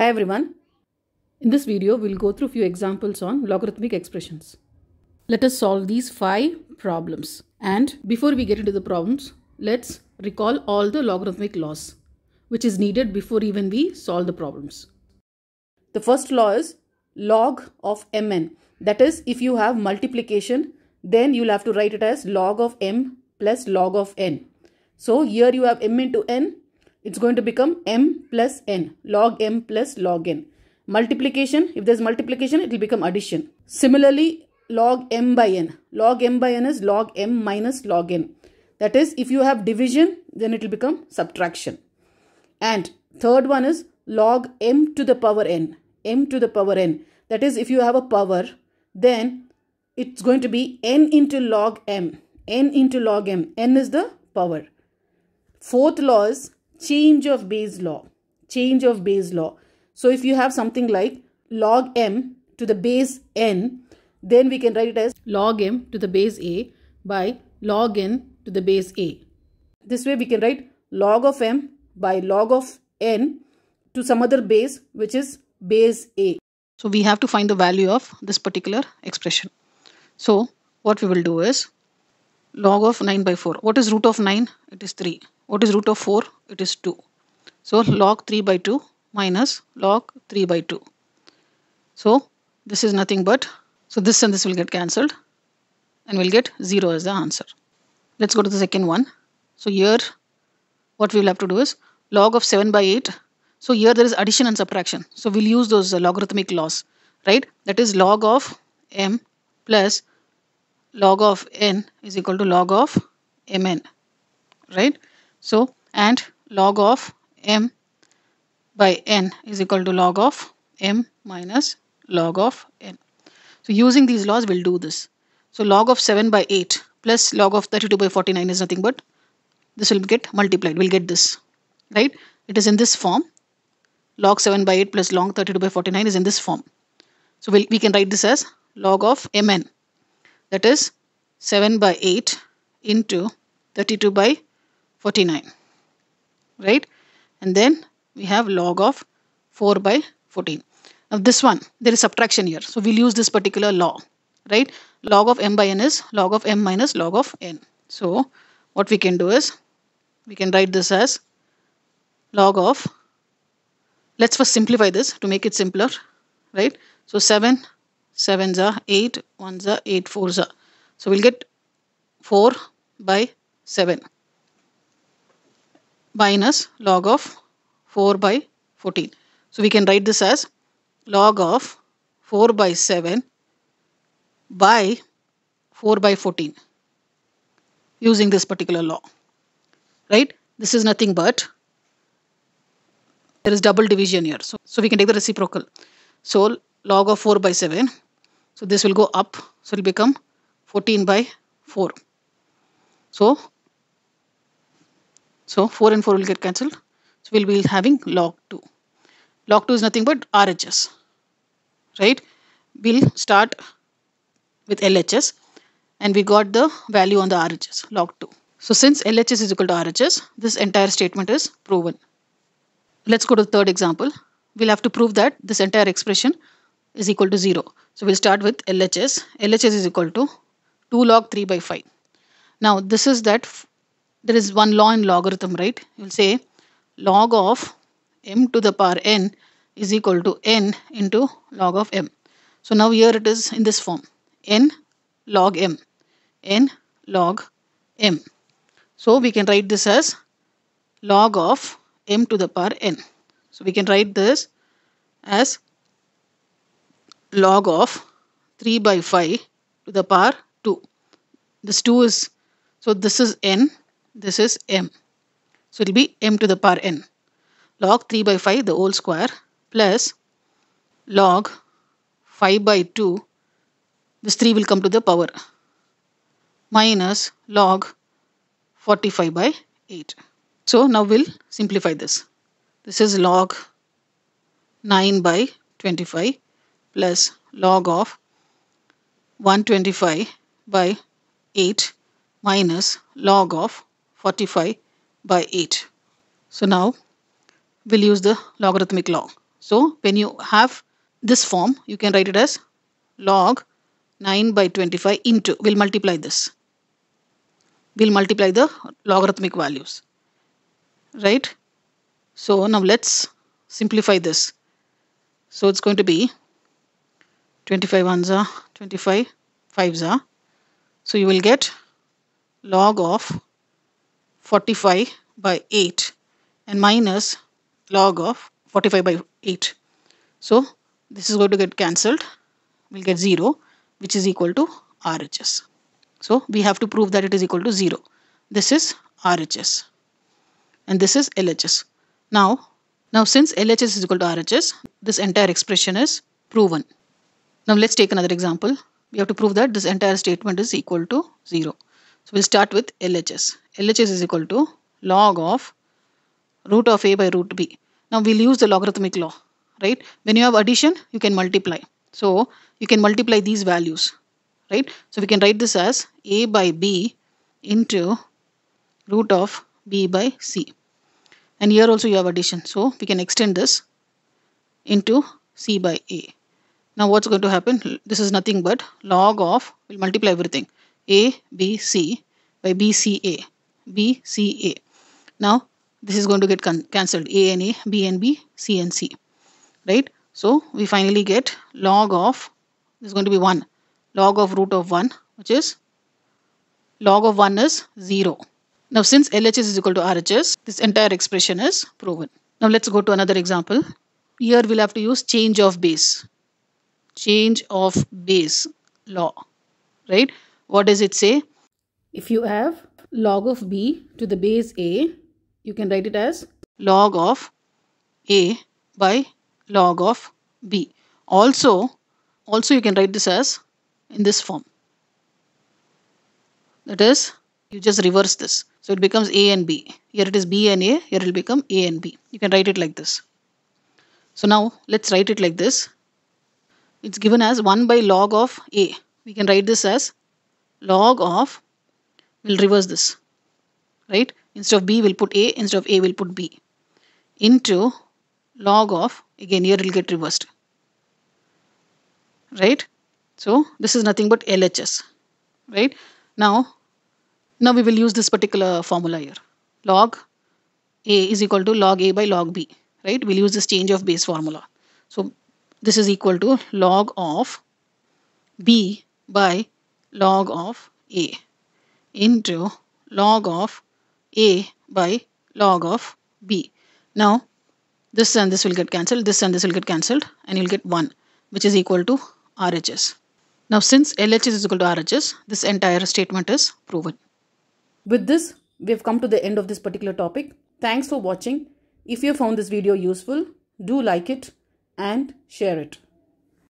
Hi everyone. In this video, we'll go through a few examples on logarithmic expressions. Let us solve these five problems. And before we get into the problems, let's recall all the logarithmic laws, which is needed before even we solve the problems. The first law is log of mn. That is, if you have multiplication, then you'll have to write it as log of m plus log of n. So here you have m into n, it's going to become m plus n, log m plus log n. Multiplication, if there's multiplication, it will become addition. Similarly, log m by n. Log m by n is log m minus log n. That is, if you have division, then it will become subtraction. And third one is log m to the power n. m to the power n. That is, if you have a power, then it's going to be n into log m. n into log m. n is the power. Fourth law is change of base law. Change of base law. So if you have something like log m to the base n, then we can write it as log m to the base a by log n to the base a. This way we can write log of m by log of n to some other base which is base a. So we have to find the value of this particular expression. So what we will do is log of 9 by 4. What is root of 9? It is 3. What is root of 4? It is 2. So log 3 by 2 minus log 3 by 2. So this is nothing but, so this and this will get cancelled and we'll get 0 as the answer. Let's go to the second one. So here what we will have to do is log of 7 by 8. So here there is addition and subtraction. So we'll use those uh, logarithmic laws, right? That is log of m plus log of n is equal to log of mn, right? So and log of m by n is equal to log of m minus log of n. So using these laws we'll do this. So log of 7 by 8 plus log of 32 by 49 is nothing but this will get multiplied. We'll get this, right? It is in this form. Log 7 by 8 plus log 32 by 49 is in this form. So we'll, we can write this as log of mn. That is 7 by 8 into 32 by 49, right? And then we have log of 4 by 14. Now this one, there is subtraction here. So we'll use this particular law, right? Log of m by n is log of m minus log of n. So what we can do is, we can write this as log of, let's first simplify this to make it simpler, right? So 7, 7s are 8, 1s are 8, 4s are. So we'll get 4 by 7 minus log of 4 by 14. So we can write this as log of 4 by 7 by 4 by 14 using this particular law. Right? This is nothing but there is double division here. So, so we can take the reciprocal. So log of 4 by 7. So this will go up. So it will become 14 by 4. So, so 4 and 4 will get cancelled. So we'll be having log 2. Log 2 is nothing but RHS. Right? We'll start with LHS and we got the value on the RHS, log 2. So since LHS is equal to RHS, this entire statement is proven. Let's go to the third example. We'll have to prove that this entire expression is equal to 0. So we'll start with LHS. LHS is equal to 2 log 3 by 5. Now this is that there is one law in logarithm, right? You'll say log of m to the power n is equal to n into log of m. So now here it is in this form n log m n log m. So we can write this as log of m to the power n. So we can write this as log of 3 by 5 to the power 2. This 2 is, so this is n, this is m. So it will be m to the power n. Log 3 by 5 the whole square plus log 5 by 2, this 3 will come to the power minus log 45 by 8. So now we'll simplify this. This is log 9 by 25 plus log of 125 by 8 minus log of 45 by 8. So now we'll use the logarithmic law. So when you have this form, you can write it as log 9 by 25 into, we'll multiply this. We'll multiply the logarithmic values. Right? So now let's simplify this. So it's going to be 25 ones are 25 fives are. So you will get log of 45 by 8 and minus log of 45 by 8. So this is going to get cancelled. We'll get 0 which is equal to RHS. So we have to prove that it is equal to 0. This is RHS and this is LHS. Now, now since LHS is equal to RHS, this entire expression is proven. Now let's take another example. We have to prove that this entire statement is equal to 0. So we'll start with LHS. LHS is equal to log of root of a by root b. Now we'll use the logarithmic law, right? When you have addition, you can multiply. So you can multiply these values, right? So we can write this as a by b into root of b by c. And here also you have addition. So we can extend this into c by a. Now what's going to happen? This is nothing but log of, we'll multiply everything. A, b, c by b, c, a. b, c, a. Now this is going to get cancelled. A and a b and b c and c. Right? So we finally get log of this is going to be 1 log of root of 1 which is log of 1 is 0 now since LHS is equal to RHS this entire expression is proven. Now let's go to another example. Here we'll have to use change of base. Change of base law. Right what does it say if you have log of b to the base a you can write it as log of A by log of B. Also, also you can write this as in this form. That is, you just reverse this. So it becomes A and B. Here it is B and A, here it will become A and B. You can write it like this. So now let's write it like this. It's given as 1 by log of A. We can write this as log of, we'll reverse this, right? Instead of b, we'll put a. Instead of a, we'll put b. Into log of, again here it will get reversed. Right? So, this is nothing but LHS. Right? Now, now we will use this particular formula here. Log a is equal to log a by log b. Right? We'll use this change of base formula. So, this is equal to log of b by log of a into log of a by log of b. Now, this and this will get cancelled, this and this will get cancelled and you'll get 1 which is equal to RHS. Now, since LHS is equal to RHS, this entire statement is proven. With this, we have come to the end of this particular topic. Thanks for watching. If you found this video useful, do like it and share it.